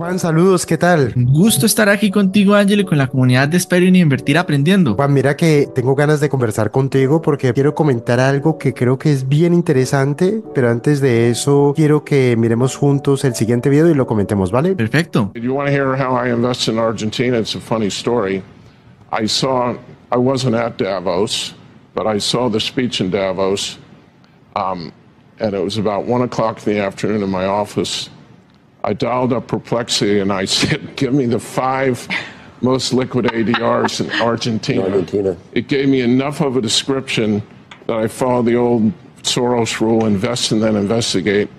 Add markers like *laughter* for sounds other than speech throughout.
Juan, saludos, ¿qué tal? Gusto estar aquí contigo, Ángel, y con la comunidad de Espero y Invertir Aprendiendo. Juan, mira que tengo ganas de conversar contigo porque quiero comentar algo que creo que es bien interesante, pero antes de eso quiero que miremos juntos el siguiente video y lo comentemos, ¿vale? Perfecto. You want to hear how I invest in Argentina? It's a funny story. I saw, I wasn't at Davos, but I saw the speech in Davos, um, and it was about one o'clock in the afternoon in my office. I dialed up Perplexity and I *laughs* said, give me the five most liquid ADRs in Argentina. Argentina. It gave me enough of a description that I followed the old Soros rule invest and then investigate.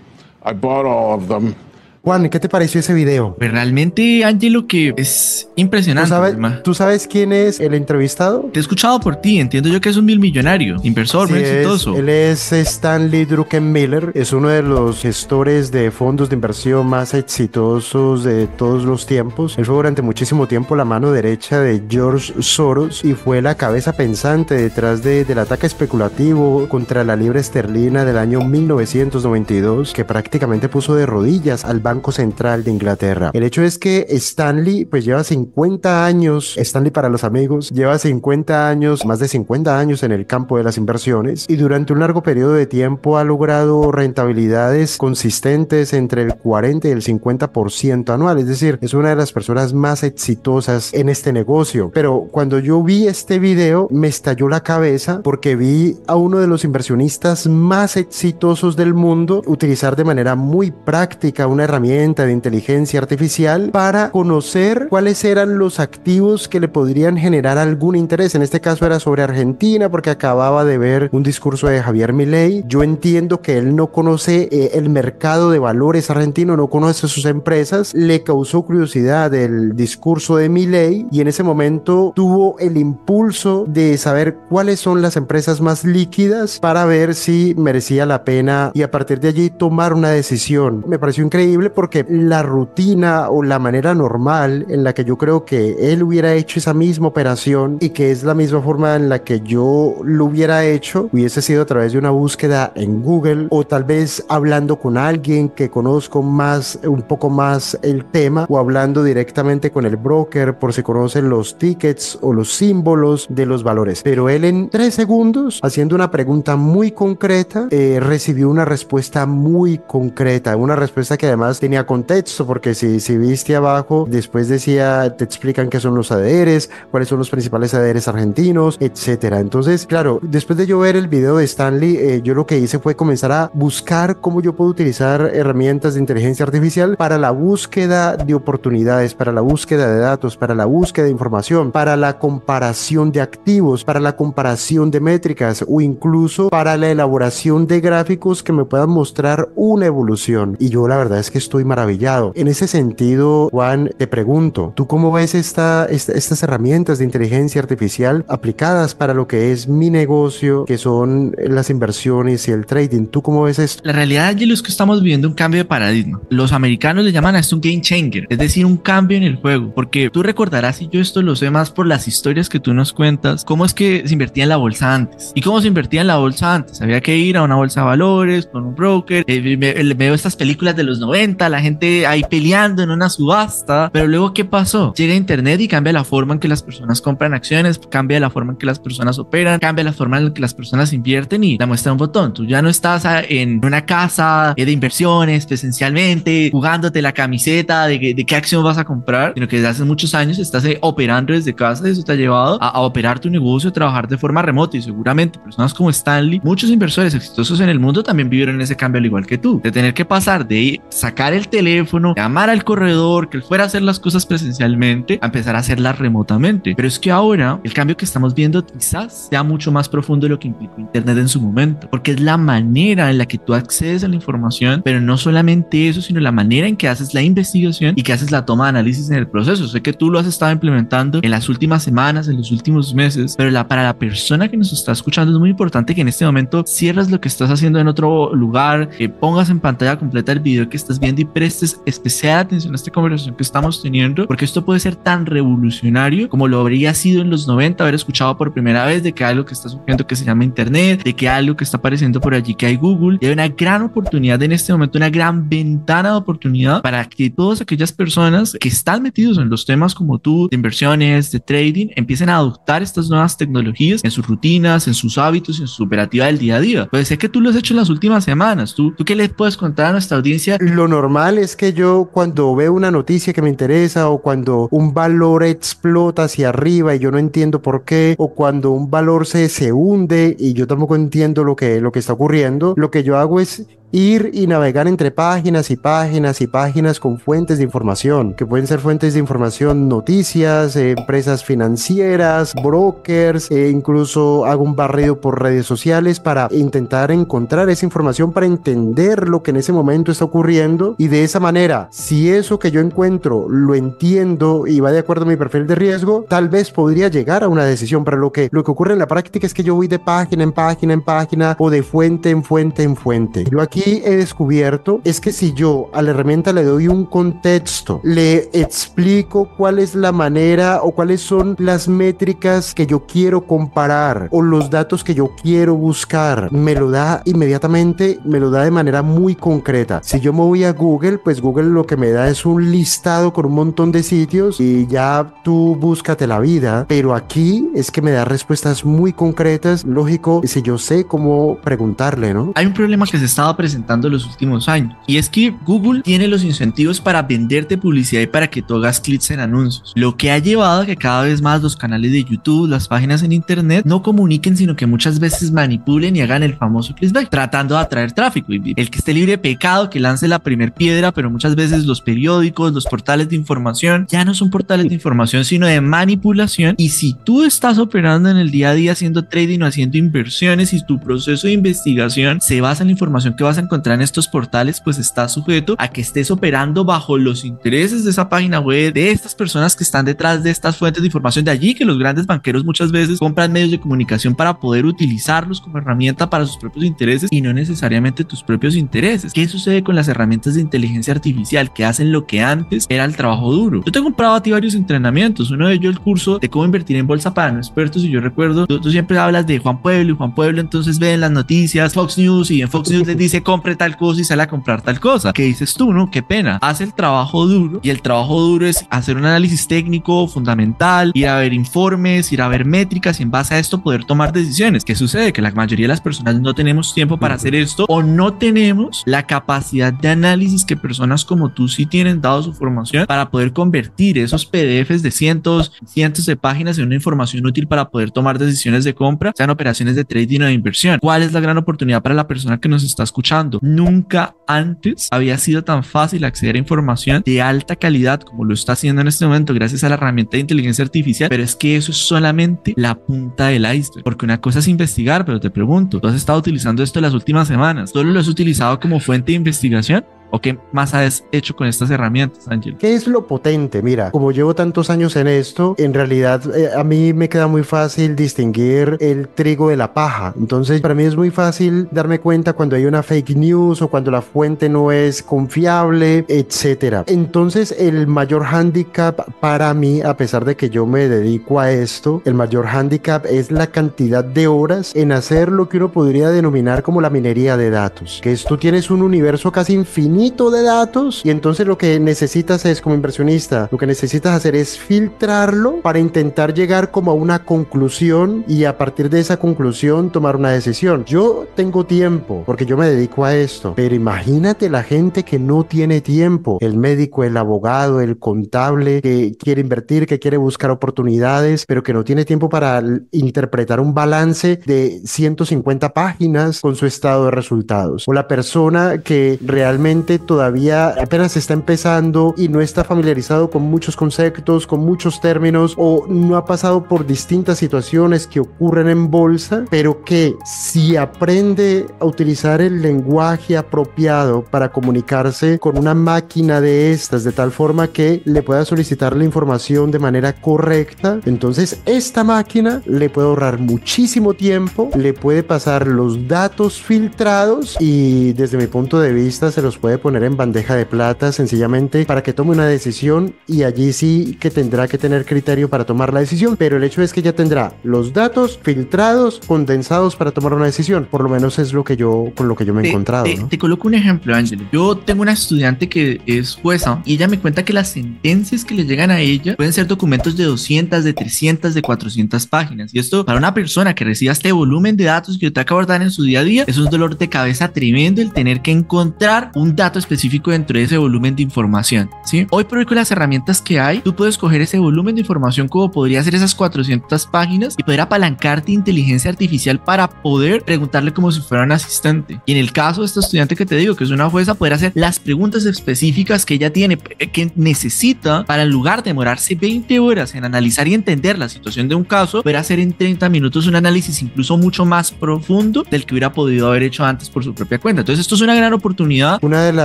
I bought all of them. Juan, ¿qué te pareció ese video? Pues realmente, Ángelo, que es ¿Tú impresionante. sabes. ¿Tú sabes quién es el entrevistado? Te he escuchado por ti, entiendo yo que es un mil millonario, inversor, muy exitoso. él es Stanley Druckenmiller, es uno de los gestores de fondos de inversión más exitosos de todos los tiempos. Él fue durante muchísimo tiempo la mano derecha de George Soros y fue la cabeza pensante detrás de- del ataque especulativo contra la libra esterlina del año 1992 que prácticamente puso de rodillas al Banco Central de Inglaterra. El hecho es que Stanley pues lleva 50 años, Stanley para los amigos, lleva 50 años, más de 50 años en el campo de las inversiones y durante un largo periodo de tiempo ha logrado rentabilidades consistentes entre el 40 y el 50% anual, es decir, es una de las personas más exitosas en este negocio. Pero cuando yo vi este video me estalló la cabeza porque vi a uno de los inversionistas más exitosos del mundo utilizar de manera muy práctica una herramienta de inteligencia artificial para conocer cuáles eran los activos que le podrían generar algún interés. En este caso era sobre Argentina porque acababa de ver un discurso de Javier Milei. Yo entiendo que él no conoce eh, el mercado de valores argentino, no conoce sus empresas. Le causó curiosidad el discurso de Milei y en ese momento tuvo el impulso de saber cuáles son las empresas más líquidas para ver si merecía la pena y a partir de allí tomar una decisión. Me pareció increíble porque la rutina o la manera normal en la que yo creo que él hubiera hecho esa misma operación y que es la misma forma en la que yo lo hubiera hecho hubiese sido a través de una búsqueda en Google o tal vez hablando con alguien que conozco más un poco más el tema o hablando directamente con el broker por si conocen los tickets o los símbolos de los valores. Pero él en tres segundos haciendo una pregunta muy concreta eh, recibió una respuesta muy concreta una respuesta que además tenía contexto porque si, si viste abajo después decía te explican qué son los ADRs cuáles son los principales ADRs argentinos etcétera. Entonces claro después de yo ver el video de Stanley eh, yo lo que hice fue comenzar a buscar cómo yo puedo utilizar herramientas de inteligencia artificial para la búsqueda de oportunidades para la búsqueda de datos para la búsqueda de información para la comparación de activos para la comparación de métricas o incluso para la elaboración de gráficos que me puedan mostrar una evolución. Y yo la verdad es que estoy maravillado en ese sentido Juan te pregunto tú cómo ves esta, esta- estas herramientas de inteligencia artificial aplicadas para lo que es mi negocio que son las inversiones y el trading tú cómo ves esto La realidad, es que estamos viviendo un cambio de paradigma. Los americanos le llaman a esto un game changer, es decir, un cambio en el juego. Porque tú recordarás, y yo esto lo sé más por las historias que tú nos cuentas, cómo es que se invertía en la bolsa antes. ¿Y cómo se invertía en la bolsa antes? Había que ir a una bolsa de valores con un broker. Eh, me- veo estas películas de los 90, la gente ahí peleando en una subasta. Pero luego, ¿qué pasó? Llega Internet y cambia la forma en que las personas compran acciones, cambia la forma en que las personas operan, cambia la forma en que las personas invierten y la muestra un botón. Tú ya no estás ah, en una casa eh, de inversiones presencialmente, jugándote la camiseta de, de qué acción vas a comprar, sino que desde hace muchos años estás eh, operando desde casa y eso te ha llevado a, a operar tu negocio, a trabajar de forma remota y seguramente personas como Stanley, muchos inversores exitosos en el mundo también vivieron ese cambio al igual que tú, de tener que pasar de sacar el teléfono, llamar al corredor, que él fuera a hacer las cosas presencialmente, a empezar a hacerlas remotamente. Pero es que ahora el cambio que estamos viendo quizás sea mucho más profundo de lo que implicó Internet en su momento, porque es la manera en la que tú accedes a la información, pero no solamente eso, sino la manera en que haces la investigación y que haces la toma de análisis en el proceso. Sé que tú lo has estado implementando en las últimas semanas, en los últimos meses, pero la, para la persona que nos está escuchando es muy importante que en este momento cierres lo que estás haciendo en otro lugar, que pongas en pantalla completa el video que estás viendo y prestes especial atención a esta conversación que estamos teniendo, porque esto puede ser tan revolucionario como lo habría sido en los 90 haber escuchado por primera vez de que algo que está surgiendo que se llama Internet, de que algo que está apareciendo por allí que hay Google. Y hay una gran oportunidad en este momento, una gran ventana de oportunidad para que todas aquellas personas que están metidos en los temas como tú, de inversiones, de trading, empiecen a adoptar estas nuevas tecnologías en sus rutinas, en sus hábitos, en su operativa del día a día. Puede ser que tú lo has hecho en las últimas semanas. ¿Tú, ¿Tú qué les puedes contar a nuestra audiencia? Lo normal es que yo cuando veo una noticia que me interesa o cuando un valor explota hacia arriba y yo no entiendo por qué, o cuando un valor se, se hunde y yo tampoco entiendo lo que, lo que está ocurriendo, lo que yo hago es ir y navegar entre páginas y páginas y páginas con fuentes de información, que pueden ser fuentes de información, noticias, eh, empresas financieras, brokers, e incluso hago un barrido por redes sociales para intentar encontrar esa información para entender lo que en ese momento está ocurriendo y de esa manera, si eso que yo encuentro lo entiendo y va de acuerdo a mi perfil de riesgo, tal vez podría llegar a una decisión, pero lo que, lo que ocurre en la práctica es que yo voy de página en página en página o de fuente en fuente en fuente. Yo aquí he descubierto es que si yo a la herramienta le doy un contexto, le explico cuál es la manera o cuáles son las métricas que yo quiero comparar o los datos que yo quiero buscar, me lo da inmediatamente, me lo da de manera muy concreta. Si yo me voy a Google, pues Google lo que me da es un listado con un montón de sitios y ya tú búscate la vida, pero aquí es que me da respuestas muy concretas, lógico, si yo sé cómo preguntarle, ¿no? Hay un problema que se estaba presentando presentando los últimos años. Y es que Google tiene los incentivos para venderte publicidad y para que tú hagas clics en anuncios. Lo que ha llevado a que cada vez más los canales de YouTube, las páginas en Internet no comuniquen, sino que muchas veces manipulen y hagan el famoso clickbait, tratando de atraer tráfico. Y el que esté libre de pecado, que lance la primer piedra, pero muchas veces los periódicos, los portales de información, ya no son portales de información, sino de manipulación. Y si tú estás operando en el día a día haciendo trading o haciendo inversiones y tu proceso de investigación se basa en la información que vas a encontrar en estos portales, pues está sujeto a que estés operando bajo los intereses de esa página web, de estas personas que están detrás de estas fuentes de información, de allí que los grandes banqueros muchas veces compran medios de comunicación para poder utilizarlos como herramienta para sus propios intereses y no necesariamente tus propios intereses. ¿Qué sucede con las herramientas de inteligencia artificial que hacen lo que antes era el trabajo duro? Yo te he comprado a ti varios entrenamientos, uno de ellos el curso de cómo invertir en bolsa para no expertos y yo recuerdo, tú, siempre hablas de Juan Pueblo y Juan Pueblo entonces ven las noticias, Fox News y en Fox News les dice compre tal cosa y sale a comprar tal cosa. ¿Qué dices tú, no? Qué pena. Hace el trabajo duro y el trabajo duro es hacer un análisis técnico fundamental, ir a ver informes, ir a ver métricas y en base a esto poder tomar decisiones. ¿Qué sucede? Que la mayoría de las personas no tenemos tiempo para hacer esto o no tenemos la capacidad de análisis que personas como tú sí tienen dado su formación para poder convertir esos PDFs de cientos, cientos de páginas en una información útil para poder tomar decisiones de compra, sean operaciones de trading o de inversión. ¿Cuál es la gran oportunidad para la persona que nos está escuchando? Nunca antes había sido tan fácil acceder a información de alta calidad como lo está haciendo en este momento gracias a la herramienta de inteligencia artificial, pero es que eso es solamente la punta del iceberg, porque una cosa es investigar, pero te pregunto, ¿tú has estado utilizando esto las últimas semanas? ¿Solo lo has utilizado como fuente de investigación? ¿O qué más has hecho con estas herramientas, Ángel? ¿Qué es lo potente? Mira, como llevo tantos años en esto, en realidad eh, a mí me queda muy fácil distinguir el trigo de la paja. Entonces, para mí es muy fácil darme cuenta cuando hay una fake news o cuando la fuente no es confiable, etcétera. Entonces, el mayor handicap para mí, a pesar de que yo me dedico a esto, el mayor handicap es la cantidad de horas en hacer lo que uno podría denominar como la minería de datos. Que es tú tienes un universo casi infinito de datos y entonces lo que necesitas es como inversionista, lo que necesitas hacer es filtrarlo para intentar llegar como a una conclusión y a partir de esa conclusión tomar una decisión. Yo tengo tiempo porque yo me dedico a esto, pero imagínate la gente que no tiene tiempo, el médico, el abogado, el contable que quiere invertir, que quiere buscar oportunidades, pero que no tiene tiempo para interpretar un balance de 150 páginas con su estado de resultados. O la persona que realmente todavía apenas está empezando y no está familiarizado con muchos conceptos, con muchos términos o no ha pasado por distintas situaciones que ocurren en bolsa, pero que si aprende a utilizar el lenguaje apropiado para comunicarse con una máquina de estas de tal forma que le pueda solicitar la información de manera correcta, entonces esta máquina le puede ahorrar muchísimo tiempo, le puede pasar los datos filtrados y desde mi punto de vista se los puede poner en bandeja de plata sencillamente para que tome una decisión y allí sí que tendrá que tener criterio para tomar la decisión, pero el hecho es que ya tendrá los datos filtrados, condensados para tomar una decisión. Por lo menos es lo que yo con lo que yo me he encontrado. Te, te, coloco un ejemplo, Ángelo. Yo tengo una estudiante que es jueza y ella me cuenta que las sentencias que le llegan a ella pueden ser documentos de 200, de 300, de 400 páginas. Y esto para una persona que reciba este volumen de datos que te acabo de dar en su día a día es un dolor de cabeza tremendo el tener que encontrar un dato específico dentro de ese volumen de información. ¿sí? Hoy por hoy con las herramientas que hay, tú puedes coger ese volumen de información como podría ser esas 400 páginas y poder apalancarte inteligencia artificial para poder preguntarle como si fuera un asistente. Y en el caso de esta estudiante que te digo, que es una jueza, poder hacer las preguntas específicas que ella tiene, eh, que necesita para en lugar de demorarse 20 horas en analizar y entender la situación de un caso, poder hacer en 30 minutos un análisis incluso mucho más profundo del que hubiera podido haber hecho antes por su propia cuenta. Entonces esto es una gran oportunidad. Una de las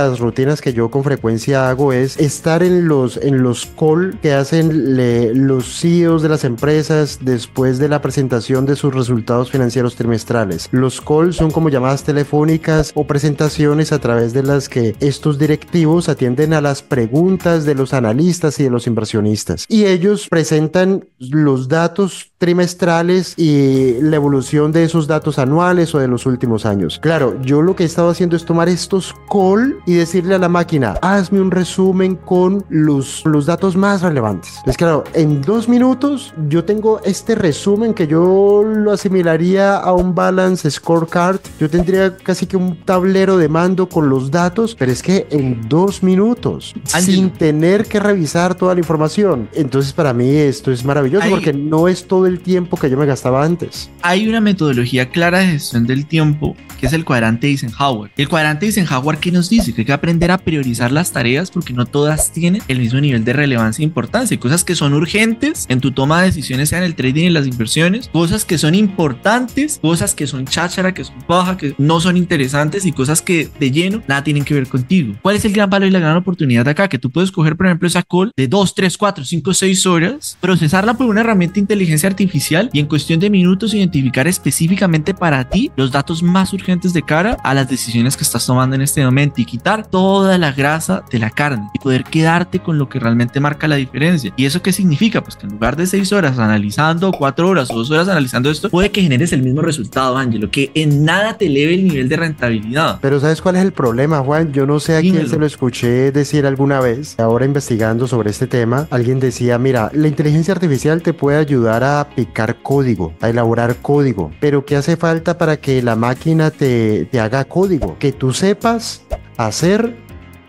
rutinas que yo con frecuencia hago es estar en los, en los call que hacen le, los CEOs de las empresas después de la presentación de sus resultados financieros trimestrales. Los calls son como llamadas telefónicas o presentaciones a través de las que estos directivos atienden a las preguntas de los analistas y de los inversionistas. Y ellos presentan los datos trimestrales y la evolución de esos datos anuales o de los últimos años. Claro, yo lo que he estado haciendo es tomar estos call y decirle a la máquina, hazme un resumen con los, los datos más relevantes. Es claro, en dos minutos yo tengo este resumen que yo lo asimilaría a un balance scorecard. Yo tendría casi que un tablero de mando con los datos, pero es que en dos minutos, sin tener que revisar toda la información. Entonces para mí esto es maravilloso porque no es todo el tiempo que yo me gastaba antes. Hay una metodología clara de gestión del tiempo que es el cuadrante Eisenhower. El cuadrante Eisenhower que nos dice que aprender a priorizar las tareas porque no todas tienen el mismo nivel de relevancia e importancia. Cosas que son urgentes en tu toma de decisiones, sea en el trading y las inversiones, cosas que son importantes, cosas que son cháchara, que son baja, que no son interesantes y cosas que de lleno nada tienen que ver contigo. ¿Cuál es el gran valor y la gran oportunidad de acá? Que tú puedes coger, por ejemplo, esa call de 2, 3, 4, 5, 6 horas, procesarla por una herramienta de inteligencia artificial y en cuestión de minutos identificar específicamente para ti los datos más urgentes de cara a las decisiones que estás tomando en este momento y quitar toda la grasa de la carne y poder quedarte con lo que realmente marca la diferencia. ¿Y eso qué significa? Pues que en lugar de 6 horas analizando, 4 horas o 2 horas analizando esto, puede que generes el mismo resultado, Ángelo, que en nada te eleve el nivel de rentabilidad. Pero ¿sabes cuál es el problema, Juan? Yo no sé a quién se lo escuché decir alguna vez, ahora investigando sobre este tema, alguien decía, mira, la inteligencia artificial te puede ayudar a picar código, a elaborar código, pero ¿qué hace falta para que la máquina te, te haga código? Que tú sepas hacer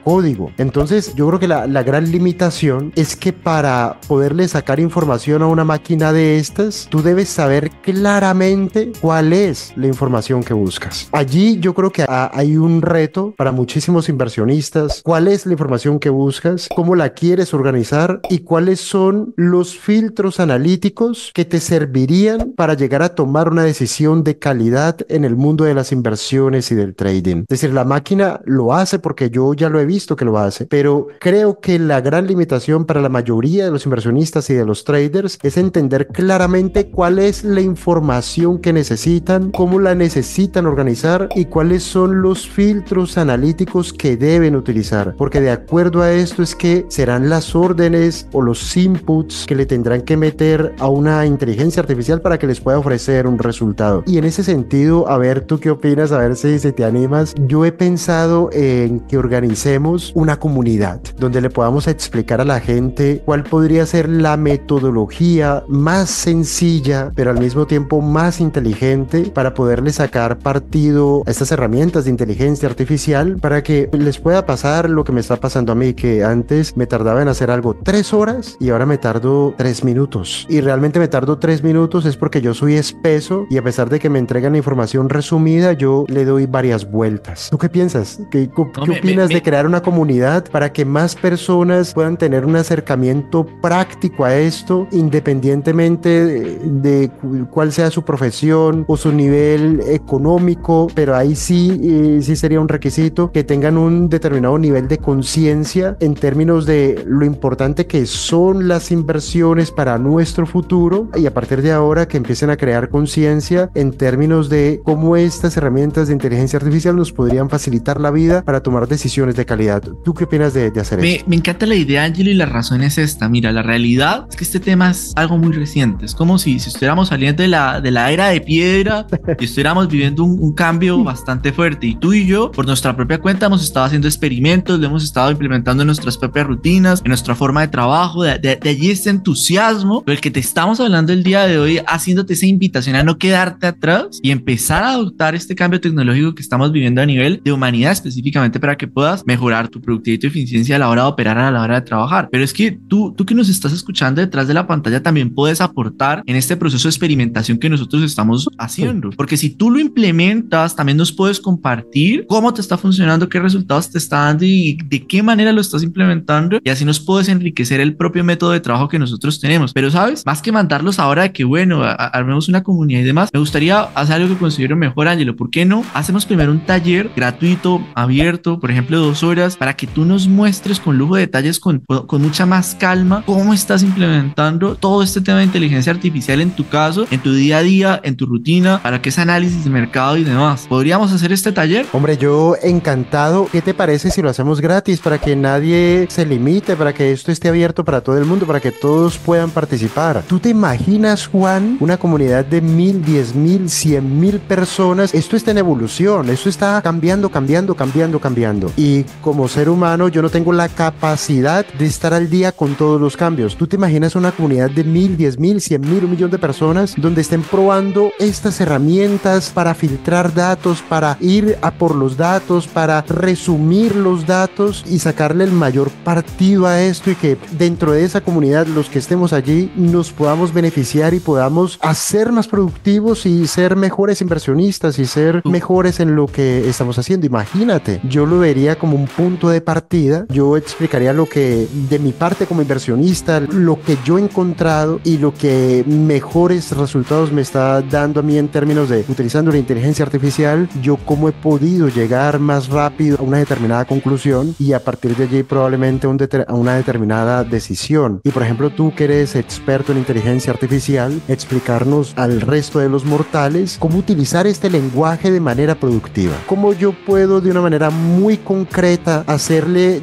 código. Entonces yo creo que la, gran limitación es que para poderle sacar información a una máquina de estas, tú debes saber claramente cuál es la información que buscas. Allí yo creo que hay un reto para muchísimos inversionistas. ¿Cuál es la información que buscas? ¿Cómo la quieres organizar? ¿Y cuáles son los filtros analíticos que te servirían para llegar a tomar una decisión de calidad en el mundo de las inversiones y del trading? Es decir, la máquina lo hace porque yo ya lo he visto que lo hace, pero creo que la gran limitación para la mayoría de los inversionistas y de los traders es entender claramente cuál es la información que necesitan, cómo la necesitan organizar y cuáles son los filtros analíticos que deben utilizar, porque de acuerdo a esto es que serán las órdenes o los inputs que le tendrán que meter a una inteligencia artificial para que les pueda ofrecer un resultado. Y en ese sentido, a ver, ¿tú qué opinas? A ver si, si te animas. Yo he pensado en que organicemos una comunidad donde le podamos explicar a la gente cuál podría ser la metodología más sencilla, pero al mismo tiempo más inteligente para poderle sacar partido a estas herramientas de inteligencia artificial para que les pueda pasar lo que me está pasando a mí, que antes me tardaba en hacer algo tres horas y ahora me tardo tres minutos. Y realmente me tardo tres minutos es porque yo soy espeso y a pesar de que me entregan la información resumida, yo le doy varias vueltas. ¿Tú qué piensas? ¿Qué, qué, no, ¿qué opinas me, me, de crear una comunidad para que más personas puedan tener un acercamiento práctico a esto, independientemente de, de cuál sea su profesión o su nivel económico, pero ahí sí, eh, sí sería un requisito que tengan un determinado nivel de conciencia en términos de lo importante que son las inversiones para nuestro futuro y a partir de ahora que empiecen a crear conciencia en términos de cómo estas herramientas de inteligencia artificial nos podrían facilitar la vida para tomar decisiones de calidad. ¿Tú qué opinas de, de hacer me, Me encanta la idea, Angelo, y la razón es esta. Mira, la realidad es que este tema es algo muy reciente. Es como si, si estuviéramos saliendo de la, de la era de piedra y estuviéramos viviendo un, un cambio *laughs* bastante fuerte. Y tú y yo, por nuestra propia cuenta, hemos estado haciendo experimentos, lo hemos estado implementando en nuestras propias rutinas, en nuestra forma de trabajo. De, de, de allí este entusiasmo del que te estamos hablando el día de hoy, haciéndote esa invitación a no quedarte atrás y empezar a adoptar este cambio tecnológico que estamos viviendo a nivel de humanidad específicamente para que puedas mejorar tu productividad y tu eficiencia a la hora de operar, a la hora de trabajar. Pero es que tú, tú que nos estás escuchando detrás de la pantalla también puedes aportar en este proceso de experimentación que nosotros estamos haciendo. Porque si tú lo implementas, también nos puedes compartir cómo te está funcionando, qué resultados te está dando y de qué manera lo estás implementando. Y así nos puedes enriquecer el propio método de trabajo que nosotros tenemos. Pero sabes, más que mandarlos ahora de que, bueno, armemos una comunidad y demás, me gustaría hacer algo que considero mejor, Ángelo. ¿Por qué no? Hacemos primero un taller gratuito, abierto, por ejemplo, dos horas, para que tú nos muestres con lujo de detalles, con, con mucha más calma, cómo estás implementando todo este tema de inteligencia artificial en tu caso, en tu día a día, en tu rutina, para que ese análisis de mercado y demás. ¿Podríamos hacer este taller? Hombre, yo encantado. ¿Qué te parece si lo hacemos gratis para que nadie se limite, para que esto esté abierto para todo el mundo, para que todos puedan participar? ¿Tú te imaginas, Juan, una comunidad de mil, diez mil, cien mil personas? Esto está en evolución, esto está cambiando, cambiando, cambiando, cambiando. Y como ser humano, yo no tengo la capacidad de estar al día con todos los cambios. ¿Tú te imaginas una comunidad de mil, diez mil, cien mil, un millón de personas donde estén probando estas herramientas para filtrar datos, para ir a por los datos, para resumir los datos y sacarle el mayor partido a esto y que dentro de esa comunidad los que estemos allí nos podamos beneficiar y podamos hacer más productivos y ser mejores inversionistas y ser mejores en lo que estamos haciendo. Imagínate, yo lo vería como un punto de partida. Yo explicaría lo que de mi parte como inversionista, lo que yo he encontrado y lo que mejores resultados me está dando a mí en términos de utilizando la inteligencia artificial, yo cómo he podido llegar más rápido a una determinada conclusión y a partir de allí probablemente un a una determinada decisión. Y por ejemplo, tú que eres experto en inteligencia artificial, explicarnos al resto de los mortales cómo utilizar este lenguaje de manera productiva. Cómo yo puedo de una manera muy concreta hacerle,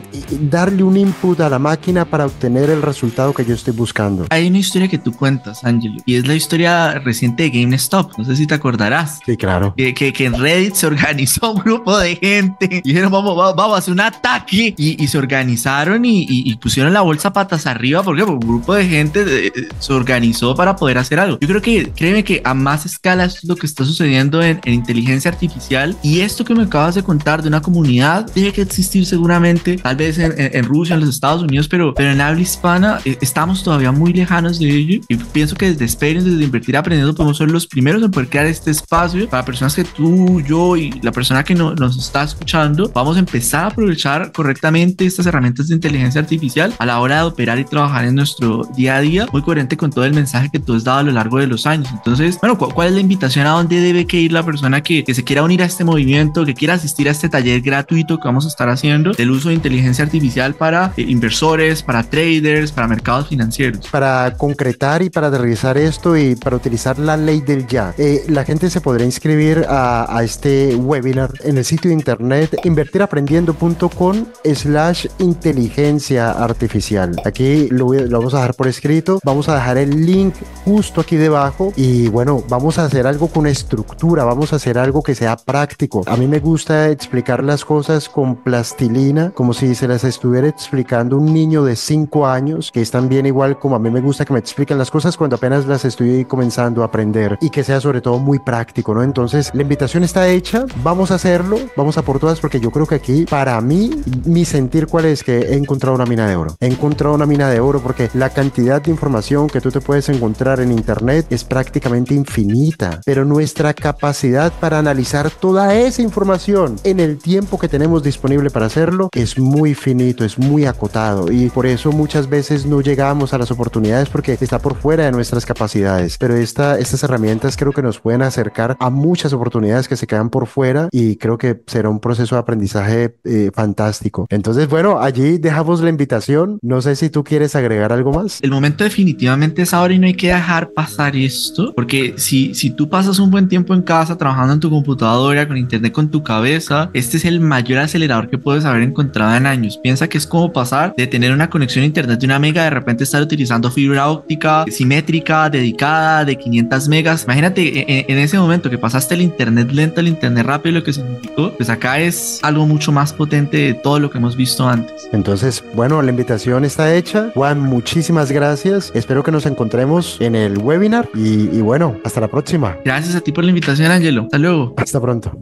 darle un input a la máquina para obtener el resultado que yo estoy buscando. Hay una historia que tú cuentas, Angelo, y es la historia reciente de GameStop. No sé si te acordarás. Sí, claro. Que, que, que en Reddit se organizó un grupo de gente y dijeron, vamos, vamos, vamos a hacer un ataque. Y, y se organizaron y, y, y, pusieron la bolsa patas arriba porque un grupo de gente de, se organizó para poder hacer algo. Yo creo que, créeme que a más escala es lo que está sucediendo en, en inteligencia artificial y esto que me acabas de contar de una comunidad tiene que existir seguramente, tal vez en, en, Rusia, en los Estados Unidos, pero, pero en habla hispana eh, estamos todavía muy lejanos de ello y pienso que desde Experience, desde Invertir Aprendiendo, podemos ser los primeros en poder crear este espacio para personas que tú, yo y la persona que no, nos está escuchando, vamos a empezar a aprovechar correctamente estas herramientas de inteligencia artificial a la hora de operar y trabajar en nuestro día a día, muy coherente con todo el mensaje que tú has dado a lo largo de los años. Entonces, bueno, ¿cuál, cuál es la invitación a dónde debe que ir la persona que, que se quiera unir a este movimiento, que quiera asistir a este taller gratuito que vamos a estar haciendo del uso de inteligencia artificial para eh, inversores, para traders, para mercados financieros? Para concretar y para realizar esto y para utilizar la ley del ya, eh, la gente se podrá inscribir a, a este webinar en el sitio de internet invertiraprendiendo.com slash inteligencia artificial. Aquí lo, lo, vamos a dejar por escrito, vamos a dejar el link justo aquí debajo y bueno, vamos a hacer algo con estructura, vamos a hacer algo que sea práctico. A mí me gusta explicar las cosas con plastilina, como si se las estuviera explicando un niño de 5 años, que es también igual como a mí me gusta que me expliquen las cosas cuando apenas las estoy comenzando a aprender y que sea sobre todo muy práctico, ¿no? Entonces, la invitación está hecha, vamos a hacerlo, vamos a por todas porque yo creo que aquí, para mí, mi sentir cuál es que he encontrado una mina de oro. He encontrado una mina de oro porque la cantidad de información que tú te puedes encontrar en internet es prácticamente infinita, pero nuestra capacidad para analizar toda esa información en el tiempo que tenemos disponible para hacerlo es muy finito, es muy acotado y por eso muchas veces no llegamos a las oportunidades porque está por fuera de nuestras capacidades. Pero esta, estas herramientas creo que nos pueden acercar a muchas oportunidades que se quedan por fuera y creo que será un proceso de aprendizaje eh, fantástico. Entonces, bueno, allí dejamos la invitación. No sé si tú quieres agregar algo más. El momento definitivamente es ahora y no hay que dejar pasar esto, porque si, si tú pasas un buen tiempo en casa trabajando en tu computadora, con internet, con tu cabeza, este es el mayor acelerador que puedes haber encontrado en años. Piensa que es como pasar de tener una conexión a internet de una mega, de repente estar utilizando fibra óptica simétrica, dedicada, de 500 megas. Imagínate en, en ese momento que pasaste el internet lento al internet rápido, lo que significó, pues acá es algo mucho más potente de todo lo que hemos visto antes. Entonces, bueno, la invitación está hecha. Juan, muchísimas gracias. Espero que nos encontremos en el webinar y, y bueno, hasta la próxima. Gracias a ti por la invitación, Angelo. Hasta luego. Hasta pronto.